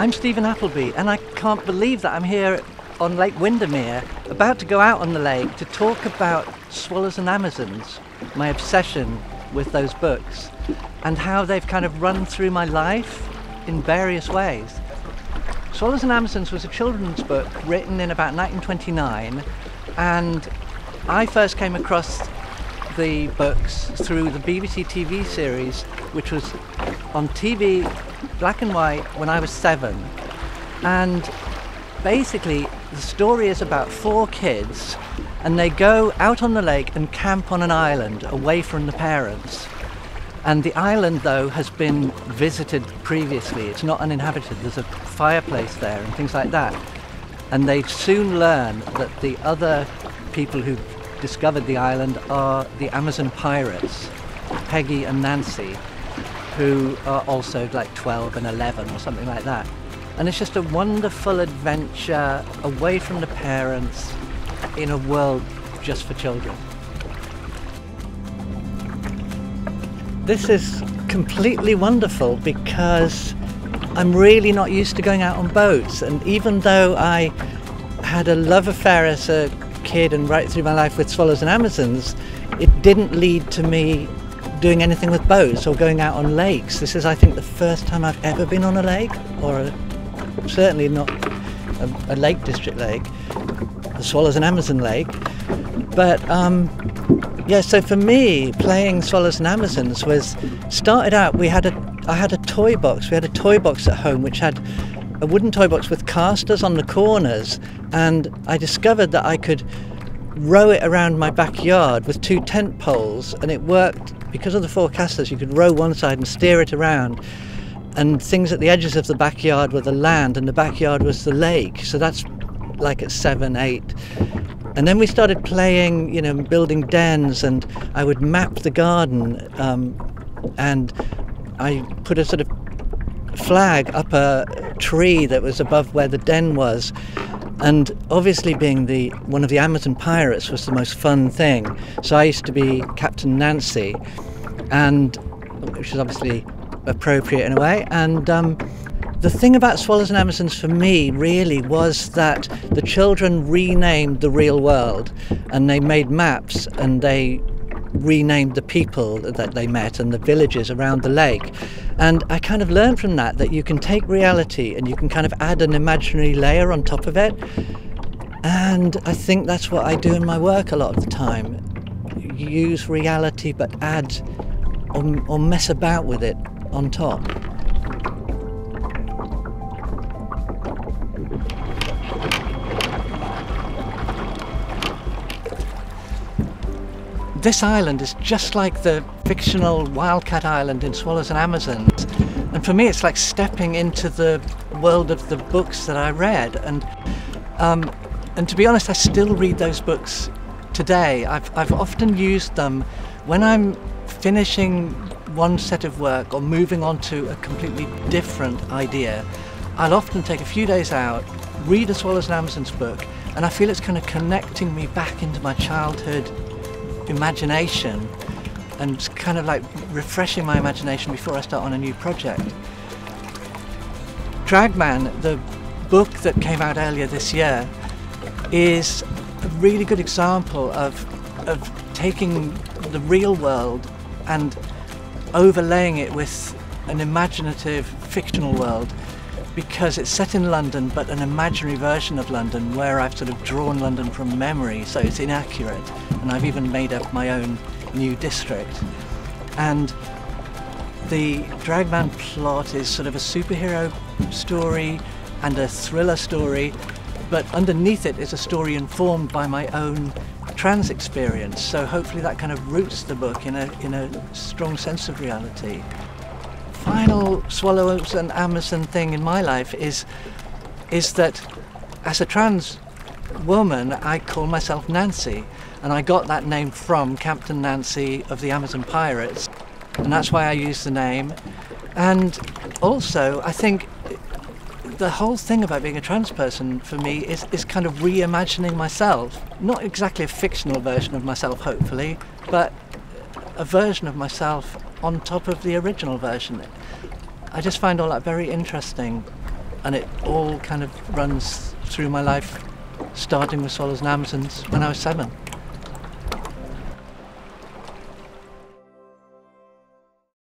I'm Steven Appleby, and I can't believe that I'm here on Lake Windermere, about to go out on the lake to talk about Swallows and Amazons, my obsession with those books, and how they've kind of run through my life in various ways. Swallows and Amazons was a children's book written in about 1929, and I first came across the books through the BBC TV series, which was on TV, black and white, when I was seven. And basically, the story is about four kids, and they go out on the lake and camp on an island away from the parents. And the island, though, has been visited previously. It's not uninhabited. There's a fireplace there and things like that. And they soon learn that the other people who discovered the island are the Amazon pirates, Peggy and Nancy, who are also like 12 and 11 or something like that. And it's just a wonderful adventure away from the parents in a world just for children. This is completely wonderful because I'm really not used to going out on boats. And even though I had a love affair as a kid and right through my life with swallows and Amazons, it didn't lead to me doing anything with boats or going out on lakes. This is, I think, the first time I've ever been on a lake, or a, certainly not a, a, lake district lake, the Swallows an Amazon Lake. But um, yeah, so for me, playing Swallows and Amazons was started out. We had a, I had a toy box. We had a toy box at home which had a wooden toy box with casters on the corners, and I discovered that I could row it around my backyard with two tent poles, and it worked because of the four casters. You could row one side and steer it around, and things at the edges of the backyard were the land, and the backyard was the lake. So that's like at seven, eight. And then we started playing, you know, building dens, and I would map the garden, um, and I put a sort of flag up a tree that was above where the den was. And obviously, being the one of the Amazon pirates was the most fun thing. So I used to be Captain Nancy, and which is obviously appropriate in a way. And um, the thing about Swallows and Amazons for me really was that the children renamed the real world, and they made maps and they renamed the people that they met and the villages around the lake. And I kind of learned from that that you can take reality and you can kind of add an imaginary layer on top of it. And I think that's what I do in my work a lot of the time. Use reality but add or, or mess about with it on top. This island is just like the fictional Wildcat Island in Swallows and Amazons. And for me, it's like stepping into the world of the books that I read. And, um, and to be honest, I still read those books today. I've, I've often used them when I'm finishing one set of work or moving on to a completely different idea. I'll often take a few days out, read a Swallows and Amazons book, and I feel it's kind of connecting me back into my childhood imagination and kind of like refreshing my imagination before I start on a new project. Dragman, the book that came out earlier this year, is a really good example of, of taking the real world and overlaying it with an imaginative fictional world because it's set in London but an imaginary version of London where I've sort of drawn London from memory so it's inaccurate and I've even made up my own new district. And the Dragman plot is sort of a superhero story and a thriller story, but underneath it is a story informed by my own trans experience. So hopefully that kind of roots the book in a, in a strong sense of reality. Final Swallows and Amazon thing in my life is, is that as a trans woman, I call myself Nancy and I got that name from Captain Nancy of the Amazon Pirates, and that's why I use the name. And also, I think the whole thing about being a trans person for me is, is kind of reimagining myself. Not exactly a fictional version of myself, hopefully, but a version of myself on top of the original version. I just find all that very interesting and it all kind of runs through my life, starting with Swallows and Amazons when I was seven.